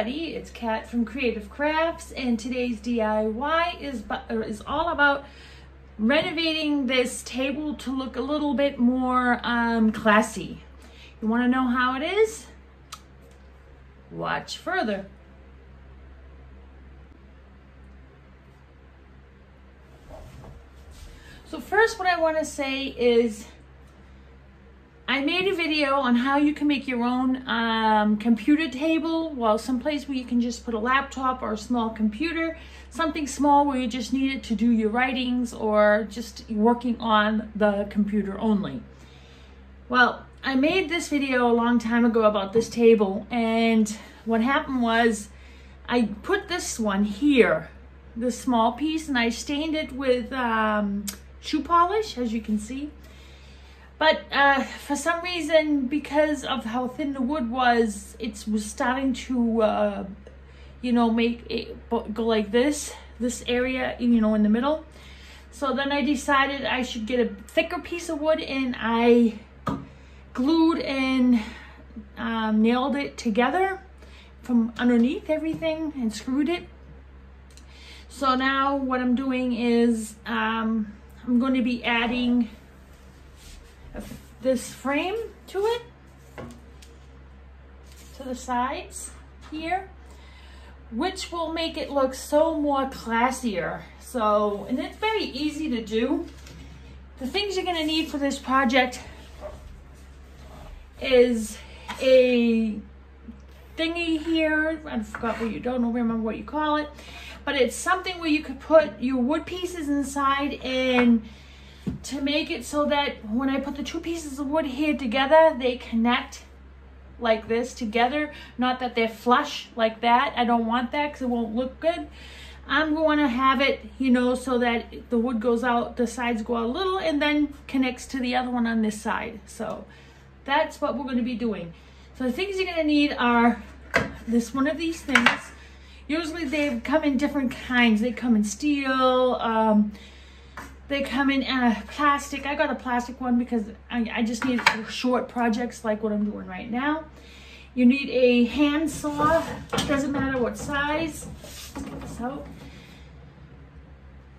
everybody, it's Kat from Creative Crafts and today's DIY is, is all about renovating this table to look a little bit more um, classy. You want to know how it is? Watch further. So first what I want to say is I made a video on how you can make your own um, computer table. Well, someplace where you can just put a laptop or a small computer. Something small where you just need it to do your writings or just working on the computer only. Well, I made this video a long time ago about this table and what happened was I put this one here, this small piece, and I stained it with um, shoe polish, as you can see. But uh, for some reason, because of how thin the wood was, it was starting to, uh, you know, make it go like this, this area, you know, in the middle. So then I decided I should get a thicker piece of wood and I glued and um, nailed it together from underneath everything and screwed it. So now what I'm doing is um, I'm going to be adding this frame to it, to the sides here, which will make it look so more classier. So, and it's very easy to do. The things you're gonna need for this project is a thingy here. I forgot what you don't remember what you call it, but it's something where you could put your wood pieces inside and to make it so that when I put the two pieces of wood here together, they connect like this together. Not that they're flush like that. I don't want that because it won't look good. I'm going to have it, you know, so that the wood goes out, the sides go out a little and then connects to the other one on this side. So that's what we're going to be doing. So the things you're going to need are this one of these things. Usually they come in different kinds. They come in steel, um, they come in a plastic. I got a plastic one because I, I just need short projects like what I'm doing right now. You need a hand saw. Doesn't matter what size. So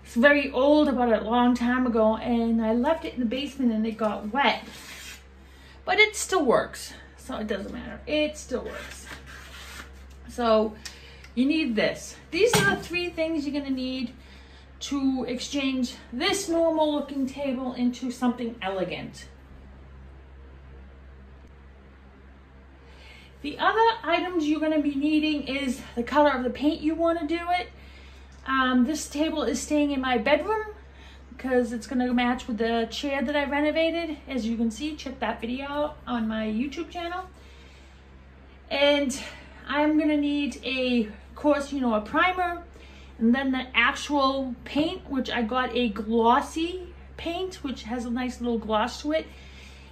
It's very old, about a long time ago, and I left it in the basement and it got wet. But it still works, so it doesn't matter. It still works. So you need this. These are the three things you're gonna need to exchange this normal looking table into something elegant. The other items you're going to be needing is the color of the paint you want to do it. Um, this table is staying in my bedroom because it's going to match with the chair that I renovated. As you can see, check that video out on my YouTube channel. And I'm going to need a, of course, you know, a primer, and then the actual paint, which I got a glossy paint, which has a nice little gloss to it.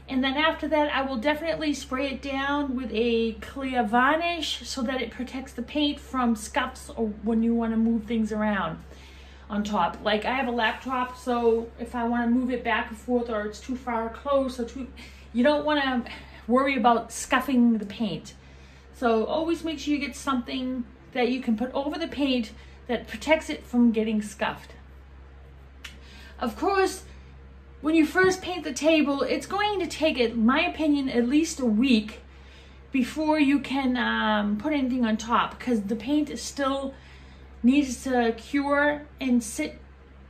And then after that, I will definitely spray it down with a clear varnish so that it protects the paint from scuffs or when you want to move things around on top. Like I have a laptop, so if I want to move it back and forth or it's too far close or too, you don't want to worry about scuffing the paint. So always make sure you get something that you can put over the paint that protects it from getting scuffed. Of course, when you first paint the table, it's going to take, in my opinion, at least a week before you can um, put anything on top because the paint still needs to cure and sit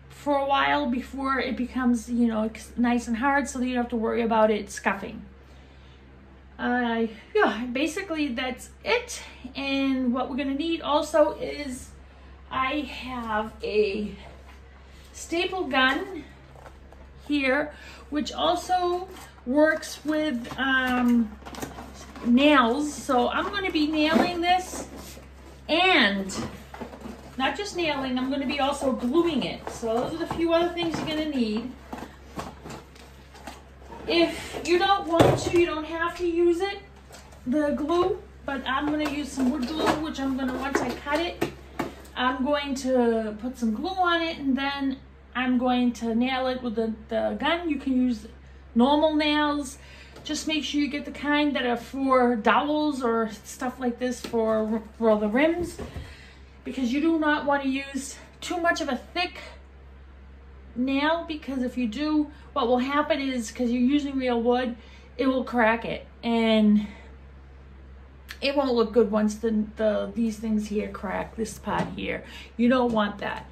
for a while before it becomes, you know, nice and hard so that you don't have to worry about it scuffing. Uh, yeah, basically that's it. And what we're gonna need also is I have a staple gun here, which also works with um, nails. So I'm going to be nailing this and not just nailing, I'm going to be also gluing it. So those are the few other things you're going to need. If you don't want to, you don't have to use it, the glue, but I'm going to use some wood glue, which I'm going to, once I cut it, I'm going to put some glue on it and then I'm going to nail it with the, the gun. You can use normal nails. Just make sure you get the kind that are for dowels or stuff like this for, for the rims because you do not want to use too much of a thick nail because if you do, what will happen is because you're using real wood, it will crack it and it won't look good once the, the these things here crack, this part here. You don't want that.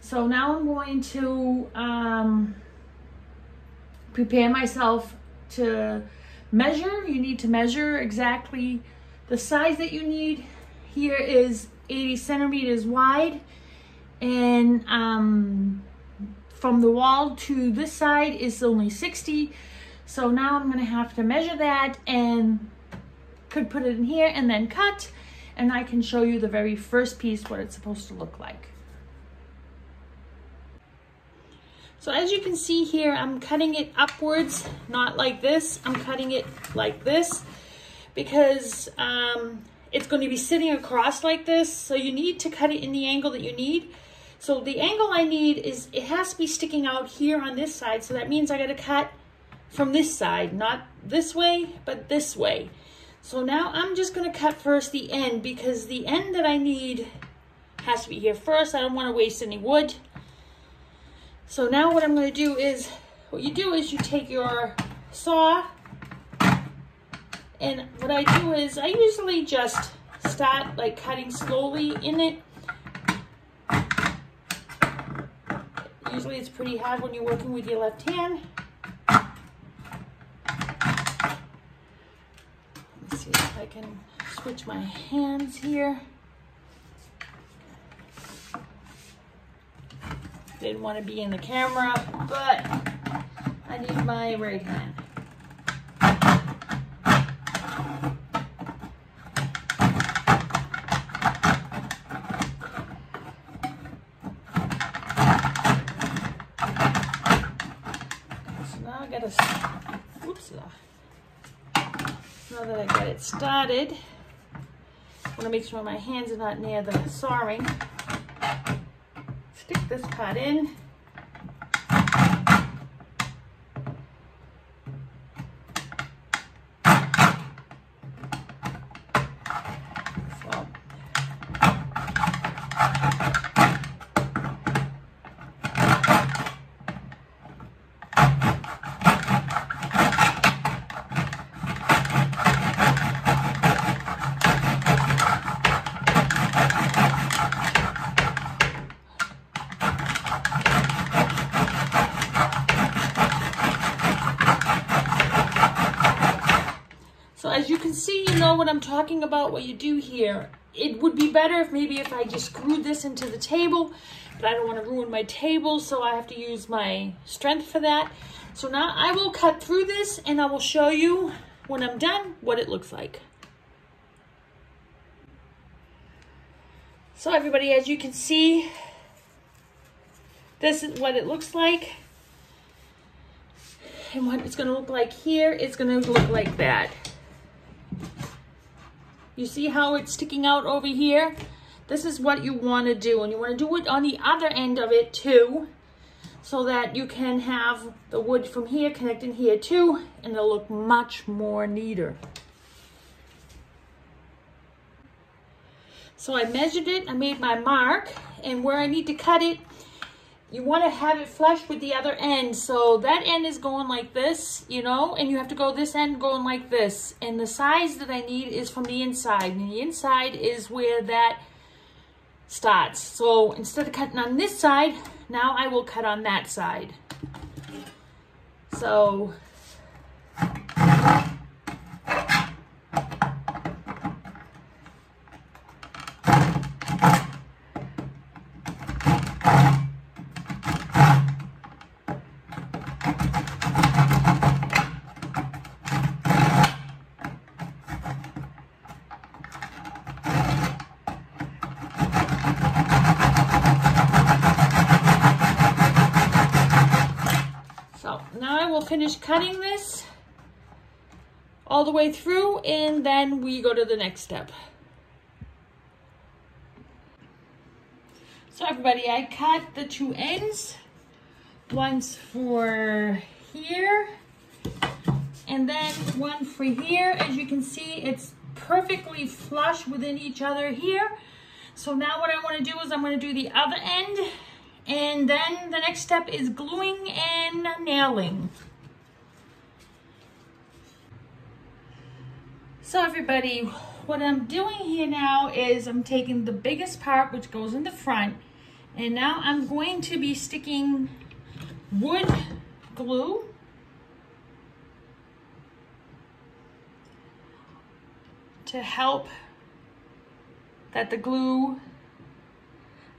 So now I'm going to um, prepare myself to measure. You need to measure exactly the size that you need. Here is 80 centimeters wide and um, from the wall to this side is only 60. So now I'm gonna have to measure that and could put it in here and then cut and I can show you the very first piece what it's supposed to look like. So as you can see here, I'm cutting it upwards, not like this. I'm cutting it like this because um, it's going to be sitting across like this. So you need to cut it in the angle that you need. So the angle I need is, it has to be sticking out here on this side. So that means I got to cut from this side, not this way, but this way. So now I'm just going to cut first the end because the end that I need has to be here first. I don't want to waste any wood. So now what I'm going to do is, what you do is you take your saw, and what I do is I usually just start like cutting slowly in it. Usually it's pretty hard when you're working with your left hand. Let's see if I can switch my hands here. Didn't want to be in the camera, but I need my right hand. So now I gotta, oops, now that I got it started, I want to make sure my hands are not near the sawing stick this part in. as you can see, you know what I'm talking about, what you do here. It would be better if maybe if I just screwed this into the table, but I don't want to ruin my table, so I have to use my strength for that. So now I will cut through this and I will show you when I'm done what it looks like. So everybody, as you can see, this is what it looks like. And what it's gonna look like here, it's gonna look like that. You see how it's sticking out over here? This is what you want to do. And you want to do it on the other end of it too. So that you can have the wood from here connecting here too. And it'll look much more neater. So I measured it. I made my mark. And where I need to cut it you want to have it flush with the other end. So that end is going like this, you know, and you have to go this end going like this. And the size that I need is from the inside. And the inside is where that starts. So instead of cutting on this side, now I will cut on that side. So finish cutting this all the way through and then we go to the next step. So everybody, I cut the two ends, once for here And then one for here, as you can see, it's perfectly flush within each other here. So now what I want to do is I'm going to do the other end. And then the next step is gluing and nailing. So everybody, what I'm doing here now is I'm taking the biggest part, which goes in the front, and now I'm going to be sticking wood glue to help that the glue,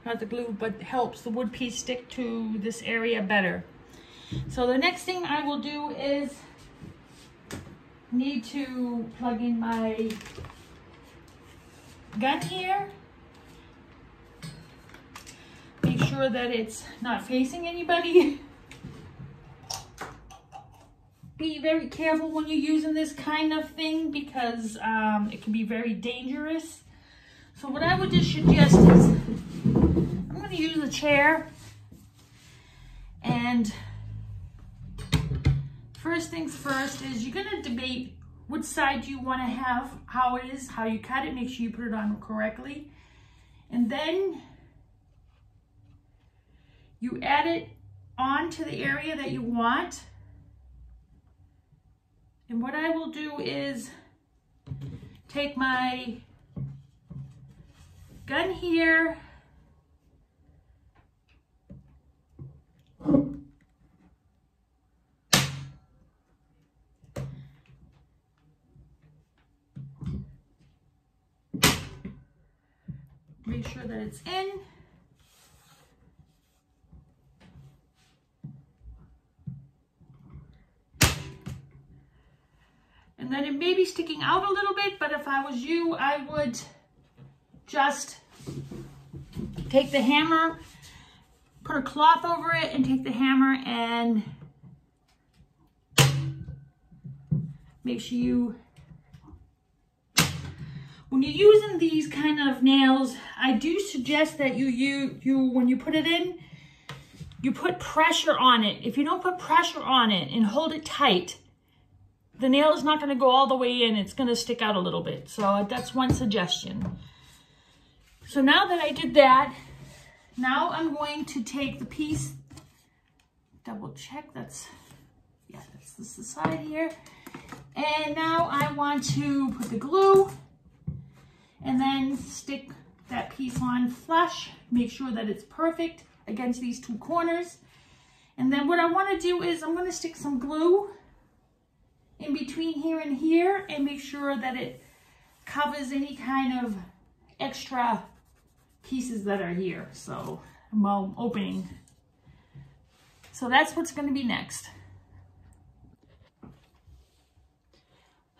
not the glue, but helps the wood piece stick to this area better. So the next thing I will do is need to plug in my gun here. Make sure that it's not facing anybody. Be very careful when you're using this kind of thing because um, it can be very dangerous. So what I would just suggest is to use a chair and first things first is you're to debate which side you want to have, how it is, how you cut it, make sure you put it on correctly. And then you add it onto the area that you want. And what I will do is take my gun here sure that it's in. And then it may be sticking out a little bit, but if I was you, I would just take the hammer, put a cloth over it, and take the hammer and make sure you when you're using these kind of nails, I do suggest that you, you, you when you put it in, you put pressure on it. If you don't put pressure on it and hold it tight, the nail is not going to go all the way in. It's going to stick out a little bit. So that's one suggestion. So now that I did that, now I'm going to take the piece, double check, that's, yeah, that's the side here. And now I want to put the glue and then stick that piece on flush. Make sure that it's perfect against these two corners. And then what I want to do is I'm going to stick some glue in between here and here and make sure that it covers any kind of extra pieces that are here. So, I'm opening. So that's what's going to be next.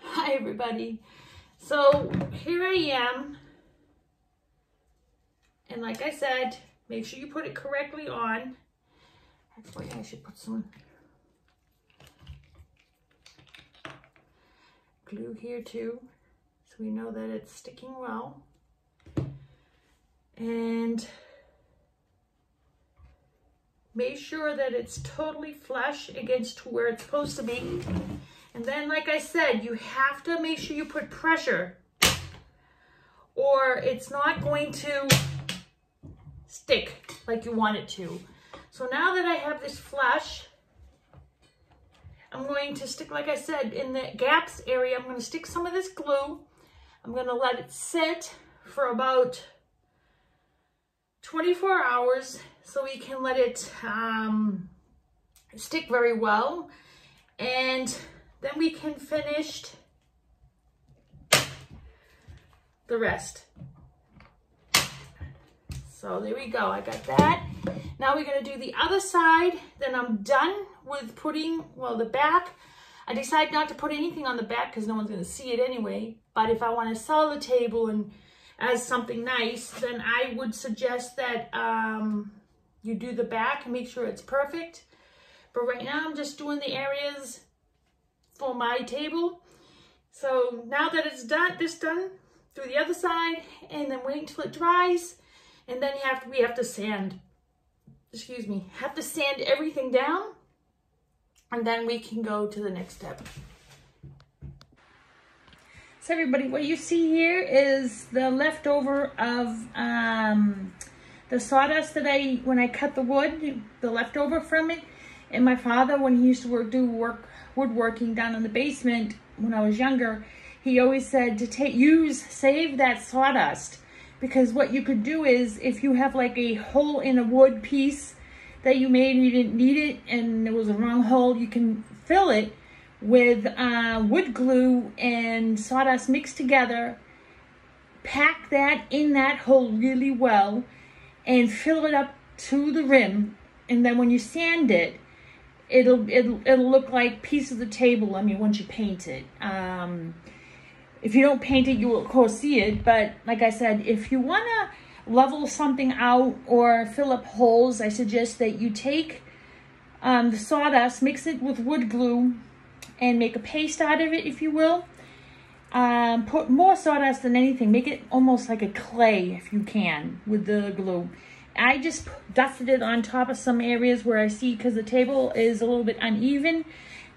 Hi, everybody. So here I am. And like I said, make sure you put it correctly on. Actually, I should put some glue here too, so we know that it's sticking well. And make sure that it's totally flush against where it's supposed to be. And then, like I said, you have to make sure you put pressure or it's not going to stick like you want it to. So now that I have this flush, I'm going to stick, like I said, in the gaps area, I'm going to stick some of this glue. I'm going to let it sit for about 24 hours so we can let it um, stick very well. And then we can finish the rest. So there we go, I got that. Now we're gonna do the other side, then I'm done with putting, well, the back. I decided not to put anything on the back because no one's gonna see it anyway. But if I wanna sell the table and as something nice, then I would suggest that um, you do the back and make sure it's perfect. But right now I'm just doing the areas for my table. So now that it's done, this done, do the other side and then wait until it dries. And then you have to, we have to sand, excuse me, have to sand everything down. And then we can go to the next step. So everybody, what you see here is the leftover of um, the sawdust that I, when I cut the wood, the leftover from it. And my father, when he used to work, do work, woodworking down in the basement when I was younger, he always said to take, use, save that sawdust. Because what you could do is, if you have like a hole in a wood piece that you made and you didn't need it and it was a wrong hole, you can fill it with uh, wood glue and sawdust mixed together. Pack that in that hole really well and fill it up to the rim. And then when you sand it, it'll it'll, it'll look like piece of the table. I mean, once you paint it. Um, if you don't paint it, you will of course see it. But like I said, if you want to level something out or fill up holes, I suggest that you take um, the sawdust, mix it with wood glue, and make a paste out of it, if you will. Um, put more sawdust than anything. Make it almost like a clay, if you can, with the glue. I just dusted it on top of some areas where I see, because the table is a little bit uneven.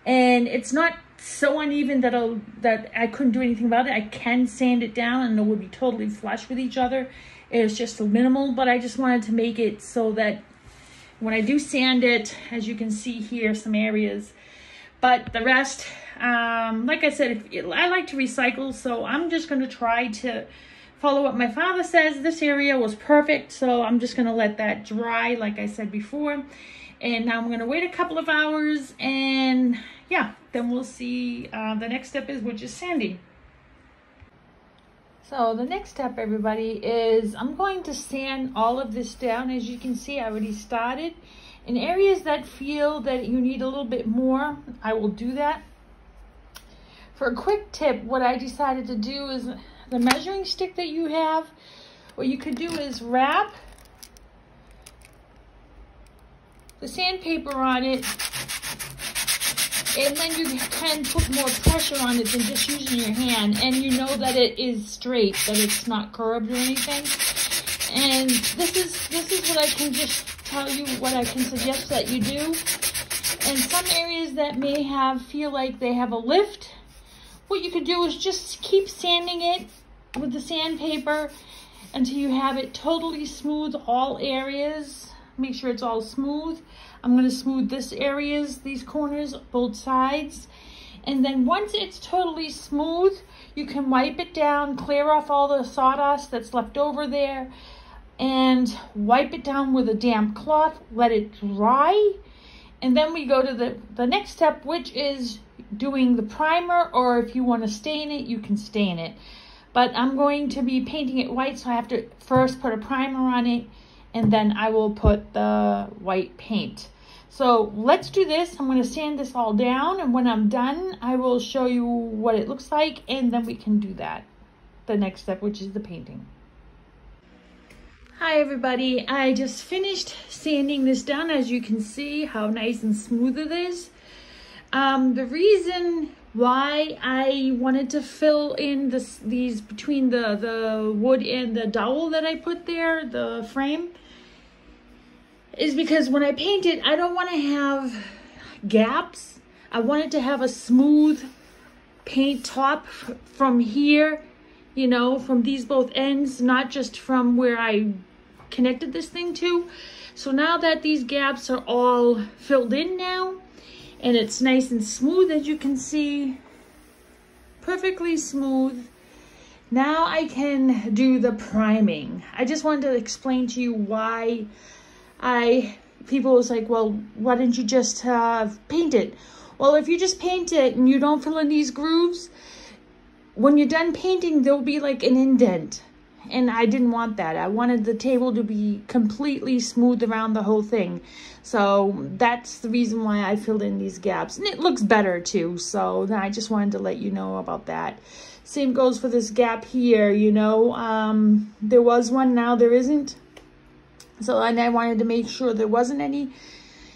And it's not so uneven that, I'll, that I couldn't do anything about it. I can sand it down and it would be totally flush with each other. It's just a minimal, but I just wanted to make it so that when I do sand it, as you can see here, some areas, but the rest, um, like I said, if, I like to recycle, so I'm just going to try to follow what my father says. This area was perfect, so I'm just to let that dry, like I said before. And now I'm to wait a couple of hours, and yeah, then we'll see. Uh, the next step is, which is sanding. So the next step, everybody, is I'm going to sand all of this down. As you can see, I already started. In areas that feel that you need a little bit more, I will do that. For a quick tip, what I decided to do is the measuring stick that you have, what you could do is wrap the sandpaper on it and then you can put more pressure on it than just using your hand and you know that it is straight, that it's not curved or anything. And this is this is what I can just tell you what I can suggest that you do. And some areas that may have feel like they have a lift, what you could do is just keep sanding it with the sandpaper until you have it totally smooth all areas. Make sure it's all smooth. I'm going to smooth this areas, these corners, both sides. And then once it's totally smooth, you can wipe it down, clear off all the sawdust that's left over there, and wipe it down with a damp cloth, let it dry, and then we go to the, the next step, which is doing the primer, or if you want to stain it, you can stain it. But I'm going to be painting it white, so I have to first put a primer on it, and then I will put the white paint. So let's do this. I'm going to sand this all down, and when I'm done, I will show you what it looks like, and then we can do that, the next step, which is the painting. Hi everybody, I just finished sanding this down as you can see how nice and smooth it is. Um, the reason why I wanted to fill in this, these between the, the wood and the dowel that I put there, the frame, is because when I paint it, I don't want to have gaps. I wanted to have a smooth paint top from here, you know, from these both ends, not just from where I connected this thing to. So now that these gaps are all filled in now, and it's nice and smooth as you can see, perfectly smooth, now I can do the priming. I just wanted to explain to you why I, people was like, well, why didn't you just uh, paint it? Well, if you just paint it and you don't fill in these grooves, when you're done painting, there'll be like an indent and I didn't want that. I wanted the table to be completely smooth around the whole thing. So that's the reason why I filled in these gaps. And it looks better too, so I just wanted to let you know about that. Same goes for this gap here, you know. Um, there was one, now there isn't. So and I wanted to make sure there wasn't any.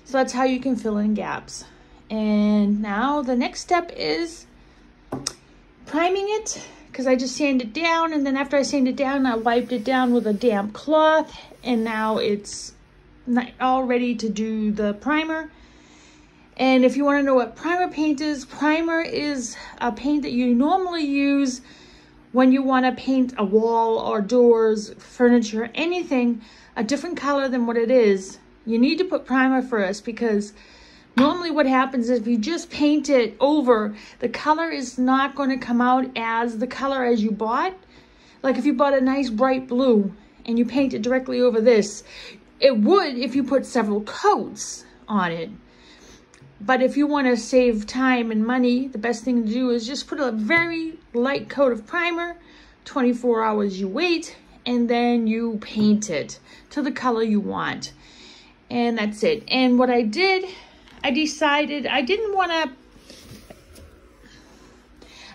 So that's how you can fill in gaps. And now the next step is priming it because I just sanded it down and then after I sanded it down, I wiped it down with a damp cloth and now it's all ready to do the primer. And if you want to know what primer paint is, primer is a paint that you normally use when you want to paint a wall or doors, furniture, anything, a different color than what it is, you need to put primer first because normally what happens is if you just paint it over, the color is not going to come out as the color as you bought. Like if you bought a nice bright blue and you paint it directly over this, it would if you put several coats on it. But if you want to save time and money, the best thing to do is just put a very light coat of primer, 24 hours you wait, and then you paint it to the color you want. And that's it. And what I did, I decided I didn't want to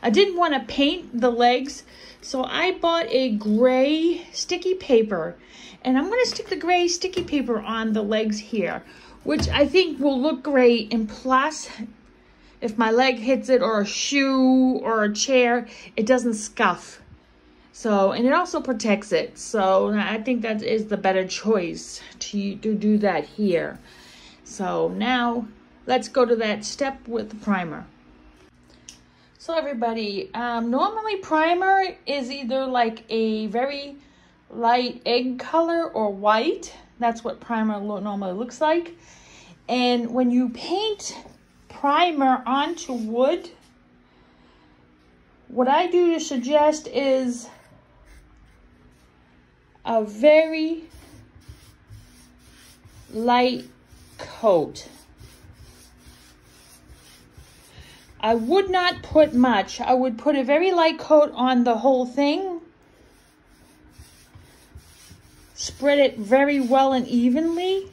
I didn't want to paint the legs, so I bought a gray sticky paper. And I'm going to stick the gray sticky paper on the legs here which I think will look great. And plus, if my leg hits it or a shoe or a chair, it doesn't scuff. So, and it also protects it. So I think that is the better choice to, to do that here. So now let's go to that step with the primer. So everybody, um, normally primer is either like a very light egg color or white. That's what primer normally looks like. And when you paint primer onto wood, what I do to suggest is a very light coat. I would not put much. I would put a very light coat on the whole thing. Spread it very well and evenly.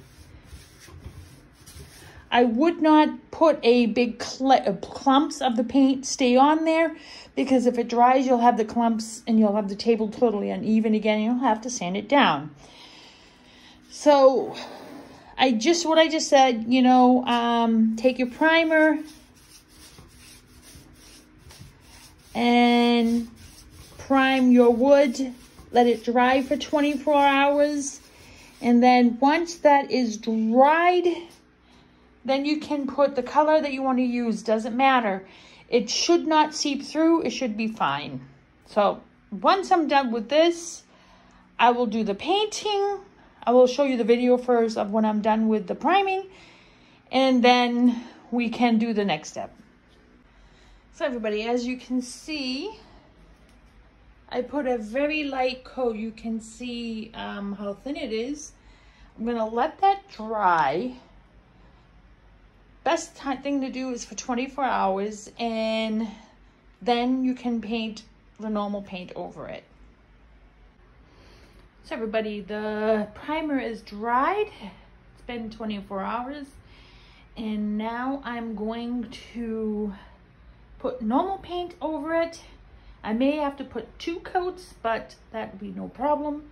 I would not put a big cl uh, clumps of the paint stay on there because if it dries, you'll have the clumps and you'll have the table totally uneven again. you'll have to sand it down. So I just, what I just said, you know, um, take your primer and prime your wood. Let it dry for 24 hours. And then once that is dried, then you can put the color that you want to use. Doesn't matter. It should not seep through. It should be fine. So once I'm done with this, I will do the painting. I will show you the video first of when I'm done with the priming. And then we can do the next step. So everybody, as you can see, I put a very light coat. You can see um, how thin it is. I'm going to let that dry best thing to do is for 24 hours and then you can paint the normal paint over it. So everybody, the primer is dried. It's been 24 hours. And now I'm going to put normal paint over it. I may have to put two coats, but that would be no problem.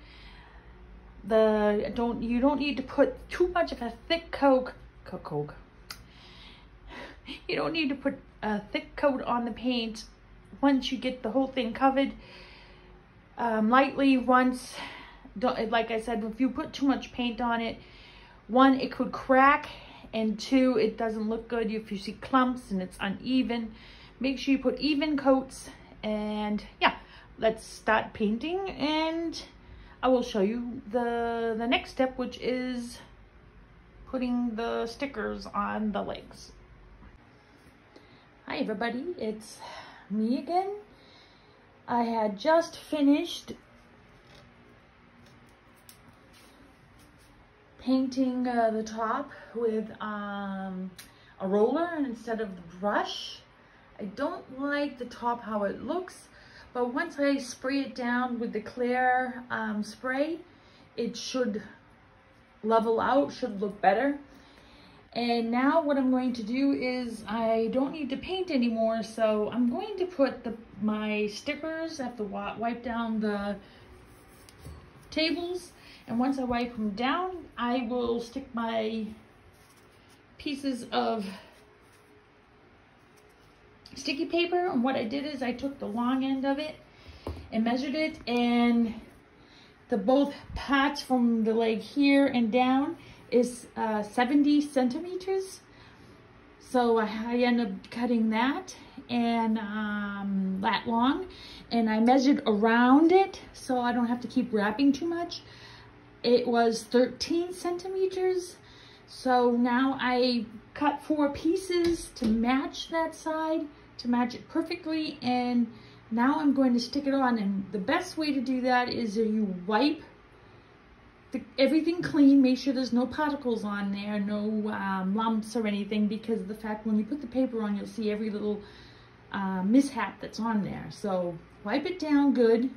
The don't you don't need to put too much of a thick coat, you don't need to put a thick coat on the paint once you get the whole thing covered um, lightly once like I said if you put too much paint on it one it could crack and two it doesn't look good if you see clumps and it's uneven make sure you put even coats and yeah let's start painting and I will show you the the next step which is putting the stickers on the legs Hi everybody, it's me again. I had just finished painting uh, the top with um, a roller and instead of the brush. I don't like the top how it looks, but once I spray it down with the clear um, spray, it should level out, should look better. And now what I'm going to do is I don't need to paint anymore, so I'm going to put the my stickers, I have to wipe down the tables, and once I wipe them down, I will stick my pieces of sticky paper. And what I did is I took the long end of it and measured it, and the both parts from the leg here and down is uh, 70 centimeters. So I, ended up cutting that and um, that long and I measured around it so I don't have to keep wrapping too much. It was 13 centimeters. So now I cut four pieces to match that side, to match it perfectly. And now I'm going to stick it on. And the best way to do that is you wipe the, everything clean. Make sure there's no particles on there, no um, lumps or anything because of the fact when you put the paper on, you'll see every little uh, mishap that's on there. So wipe it down good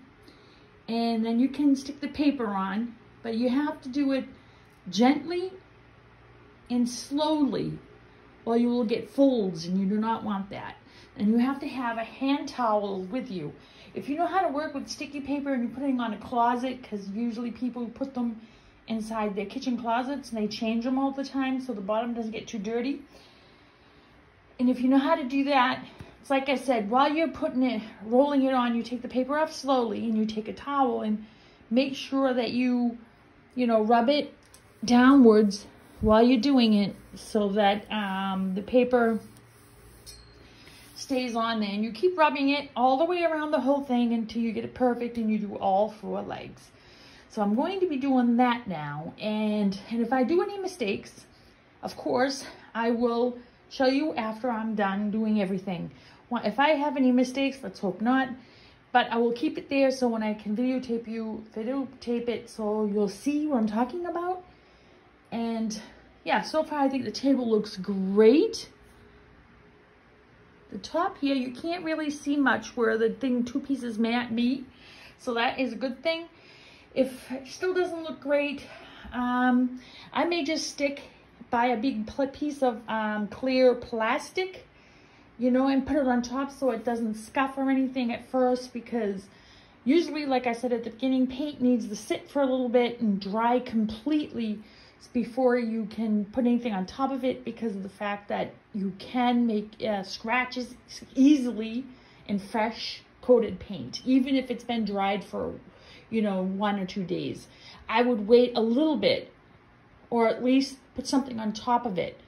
and then you can stick the paper on, but you have to do it gently and slowly or you will get folds and you do not want that. And you have to have a hand towel with you. If you know how to work with sticky paper and you're putting on a closet, because usually people put them inside their kitchen closets and they change them all the time so the bottom doesn't get too dirty. And if you know how to do that, it's like I said, while you're putting it, rolling it on, you take the paper off slowly and you take a towel and make sure that you, you know, rub it downwards while you're doing it so that um, the paper stays on there. And you keep rubbing it all the way around the whole thing until you get it perfect and you do all four legs. So I'm going to be doing that now. And, and if I do any mistakes, of course, I will show you after I'm done doing everything. If I have any mistakes, let's hope not. But I will keep it there so when I can videotape you, videotape it so you'll see what I'm talking about. And yeah, so far I think the table looks great. The top here, you can't really see much where the thing, two pieces meet. So that is a good thing. If it still doesn't look great, um, I may just stick by a big piece of um, clear plastic, you know, and put it on top so it doesn't scuff or anything at first because usually, like I said at the beginning, paint needs to sit for a little bit and dry completely before you can put anything on top of it because of the fact that you can make uh, scratches easily in fresh coated paint, even if it's been dried for, you know, one or two days. I would wait a little bit or at least put something on top of it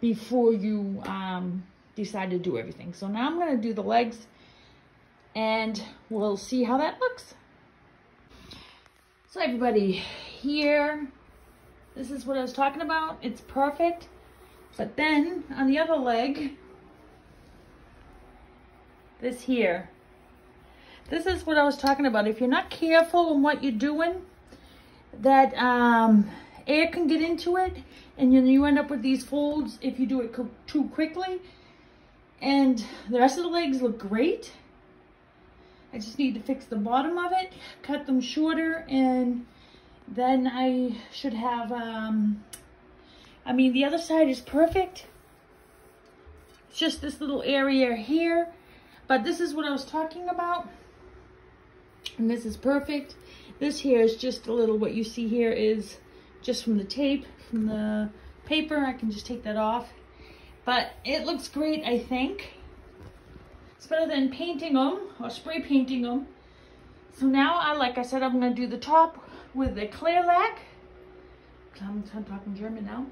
before you um, decide to do everything. So now I'm going to do the legs and we'll see how that looks. So everybody, here this is what I was talking about. It's perfect. But then on the other leg, this here, this is what I was talking about. If you're not careful in what you're doing, that um, air can get into it and then you end up with these folds if you do it too quickly. And the rest of the legs look great. I just need to fix the bottom of it, cut them shorter, and then I should have, um, I mean, the other side is perfect. It's just this little area here. But this is what I was talking about. And this is perfect. This here is just a little, what you see here is just from the tape, from the paper. I can just take that off. But it looks great, I think. It's better than painting them or spray painting them. So now, I like I said, I'm going to do the top with a clear lac. I'm, I'm talking German now.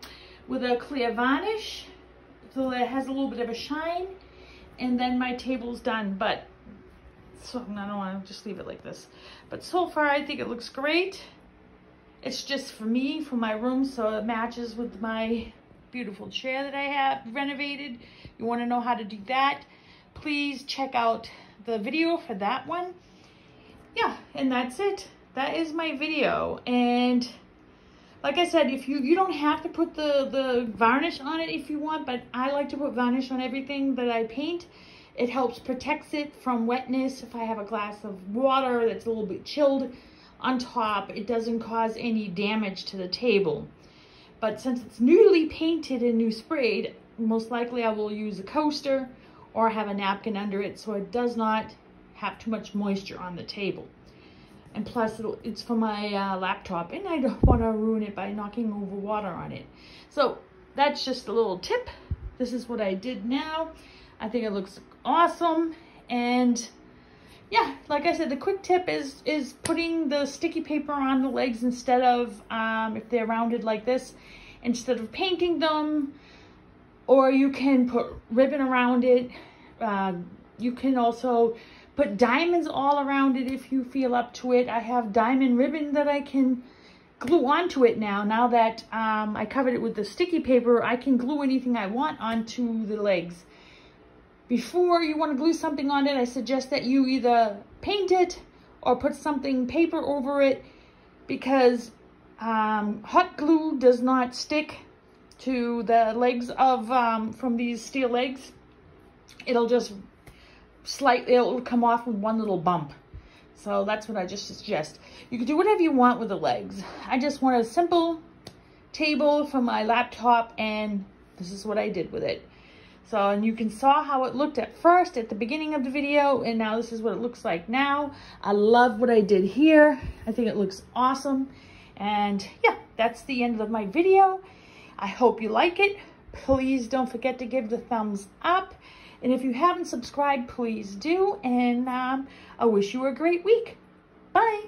With a clear varnish. So it has a little bit of a shine. And then my table's done. But so I don't want to just leave it like this. But so far, I think it looks great. It's just for me, for my room, so it matches with my beautiful chair that I have renovated. You want to know how to do that? Please check out the video for that one. Yeah, and that's it that is my video. And like I said, if you, you don't have to put the, the varnish on it if you want, but I like to put varnish on everything that I paint. It helps protects it from wetness. If I have a glass of water that's a little bit chilled on top, it doesn't cause any damage to the table. But since it's newly painted and new sprayed, most likely I will use a coaster or have a napkin under it so it does not have too much moisture on the table. And plus, it's for my uh, laptop, and I don't want to ruin it by knocking over water on it. So that's just a little tip. This is what I did now. I think it looks awesome. And yeah, like I said, the quick tip is is putting the sticky paper on the legs instead of, um, if they're rounded like this, instead of painting them, or you can put ribbon around it. Uh, you can also put diamonds all around it if you feel up to it. I have diamond ribbon that I can glue onto it now. Now that um, I covered it with the sticky paper, I can glue anything I want onto the legs. Before you want to glue something on it, I suggest that you either paint it or put something paper over it because um, hot glue does not stick to the legs of, um, from these steel legs. It'll just slightly, it'll come off with one little bump. So that's what I just suggest. You can do whatever you want with the legs. I just want a simple table for my laptop and this is what I did with it. So, and you can saw how it looked at first at the beginning of the video and now this is what it looks like now. I love what I did here. I think it looks awesome. And yeah, that's the end of my video. I hope you like it. Please don't forget to give the thumbs up. And if you haven't subscribed, please do. And um, I wish you a great week. Bye.